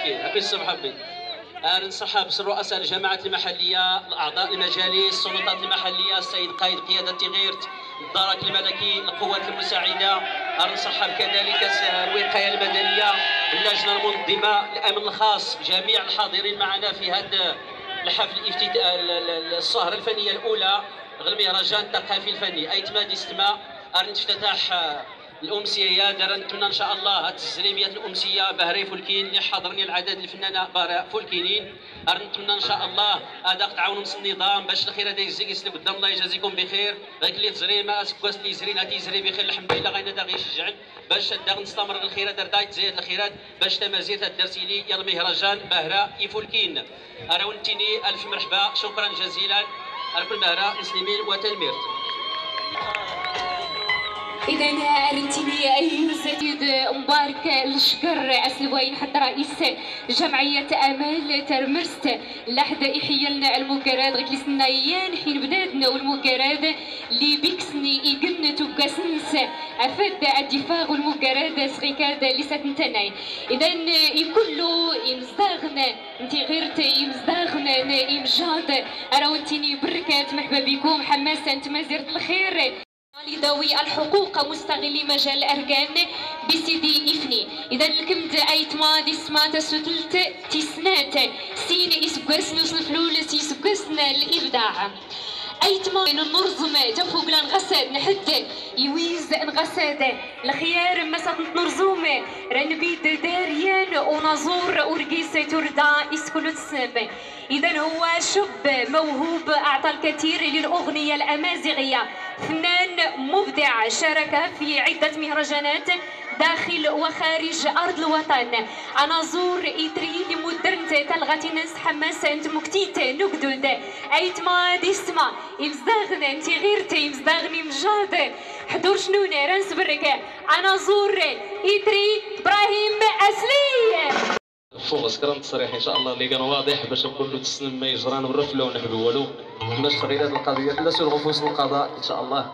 هكا الصبح حبي نصحب الرؤساء الجماعات المحلية الأعضاء المجالس السلطات المحلية السيد قائد قيادة تغيرت الدرك الملكي القوات المساعدة. نصحب كذلك الوقاية المدنية اللجنة المنظمة الأمن الخاص جميع الحاضرين معنا في هذا الحفل الافتتاح السهرة الفنية الأولى المهرجان الثقافي الفني. ايتما استماع افتتاح الأمسية دار نتمنى إن شاء الله. هاد التسليميات الأمسية. بهري فولكين اللي حضرني العدد الفنانه بهراء فولكينين نتمنى إن شاء الله. هذا تعاونوا نص النظام. باش الخير هذا يزيك يسلم قدام الله. يجازيكم بخير. غير اللي تزري ما اسكواس اللي يزري هاتي يزري بخير. الحمد لله. غير هذا غيشجعن باش هذا نستمر الخير. هذا دايت زيد الخيرات. باش تمازيت الدرسي لي. يا المهرجان بهراء يفولكين اراونتيني ألف مرحبا. شكرا جزيلا. كل بهراء مسلمين وتلميرت إذا أي سيد مبارك الشكر أسلوين حتى رئيس جمعية أمال ترمرست لحد إحيالنا المكراد غيك لسنايان حين بدادنا والمكراد اللي بيكسني إيقنت وكاسنس أفاد الدفاع والمكراد سغيكاد لساتنتناي إذا يكلو يمزداغنا انتي غيرت يمزداغنا إمجاد أراونتيني بركات مرحبا بكم حماسة أنت مازيرت الخير. لذوي الحقوق مستغلي مجال الأركان بسيدي إفني. إذا الكمد أيت ما دي سمات ستلت تسنات. سين إسقسن وصلفلول سيسقسن الإبداع. أيتما نرزم جفو بلا نغسد نحد. يويز نغسد الخيار مسات نرزوم رنبيد داريان ونزور ورقيس تردا اسكلو تسم اذا هو شاب موهوب أعطى الكثير للأغنية الأمازيغية. فنان مبدع شارك في عدة مهرجانات. داخل وخارج أرض الوطن. أنا زور إدري لمدرنت تلغتي ناس حماسة أنت مكتيت نقدود أيت ما ديسما إمزداغن أنت غيرتي إمزداغني مجاد حضور شنونة رنس بركة أنا زور إدري إبراهيم أسلي. فوق سكران تصريح إن شاء الله اللي كان واضح باش نقول له تسلم ما يجران ونرفلو ونحبو والو. باش تغييرات القضية لا سلغوا فوز القضاء إن شاء الله.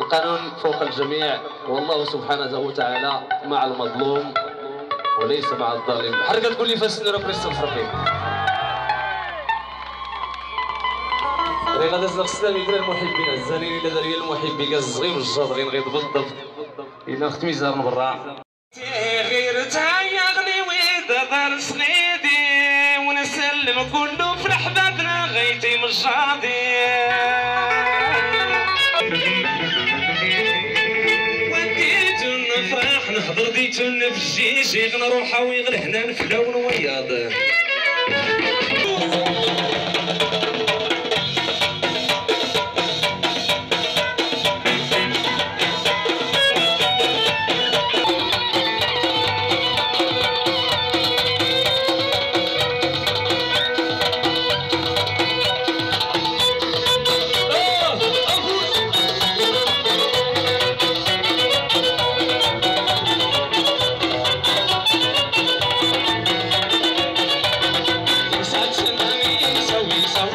القانون فوق الجميع والله سبحانه وتعالى مع المظلوم وليس مع الظالم. حركة تقول لي فاسن ربي يستغفر فيك غادي نزل السلام يقول المحبين الزانين إلى ذري المحبين الصغير والجاضغين غير بالضبط. إلى ختمي زارن برا. غير تعيغني ويدغر سنيدي ونسلم كله في حبابنا غيتي مجادي. نحضر ديتن في الجيش نروح ويغل هنا نفلاون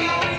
Thank you.